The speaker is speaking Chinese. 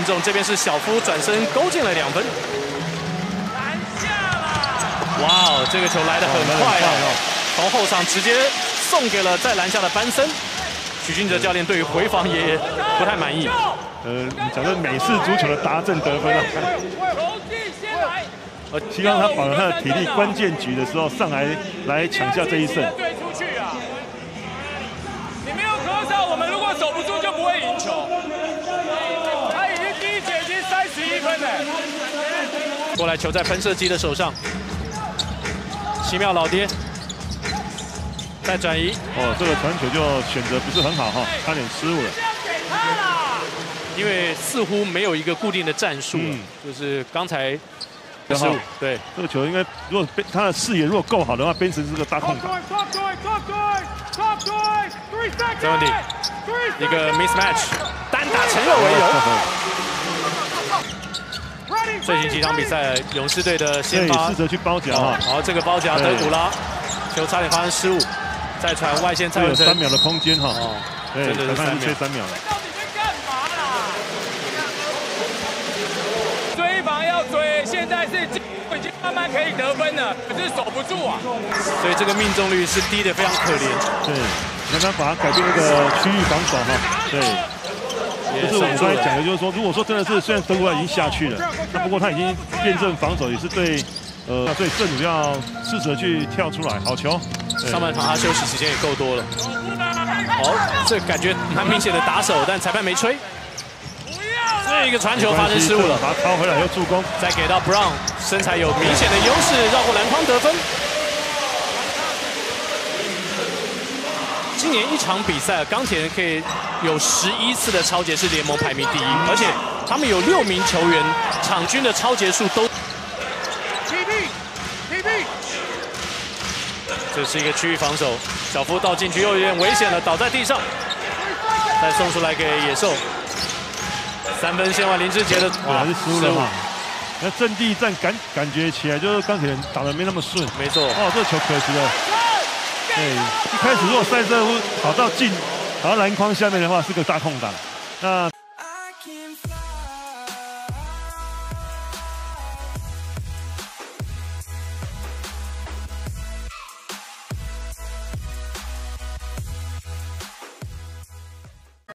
命中，这边是小夫转身勾进了两分。篮下了！哇哦，这个球来的很快啊，从后场直接送给了在篮下的班森。许俊哲教练对于回防也不太满意。呃，讲的美式足球的达阵得分啊，球技先来，呃，希望他保留他的体力，关键局的时候上来来抢下这一胜。对出去啊！你没有咳嗽，我们如果守不住就不会赢球。他已经第一节已经三十一分了。过来，球在喷射机的手上，奇妙老爹，再转移，哦，这个传球就选择不是很好哈，差点失误了。因为似乎没有一个固定的战术，嗯。就是刚才失误，对，这个球应该，如果被他的视野如果够好的话，边神是个大空档。没问题一个 mismatch，单打陈佑为由。最近几场比赛，勇士队的先发也试，着去包夹哦哈，好，这个包夹德古拉，球差点发生失误，再传外线蔡这文成，有三秒的空间哈。哦，对，真的是裁判是三秒缺三秒的。到底在干嘛啦？追防要追，现在是已经慢慢可以得分了，可是守不住啊。所以这个命中率是低的非常可怜，对，你看他把它改变那个区域防守哈。对，也就是我们刚才。讲的，就是说，如果说真的是虽然德国已经下去了，那不过他已经辩证防守，也是对，呃，所以圣主要试着去跳出来，好球。上半场他休息时间也够多了。好，这感觉蛮明显的打手，但裁判没吹。这一个传球发生失误了，把它抛回来又助攻。再给到 Brown，身材有明显的优势，绕过篮筐得分。今年一场比赛，钢铁人可以有十一次的超节是联盟排名第一，而且他们有六名球员场均的超节数都。这是一个区域防守，小夫到禁区又有点危险了，倒在地上，再送出来给野兽。三分线外林志杰的对，还是失误了嘛。那阵地战感感觉起来就是钢铁人打得没那么顺。没错，哦，这个球可惜了。对，一开始如果塞瑟夫跑到进，跑到篮筐下面的话，是个大空档。那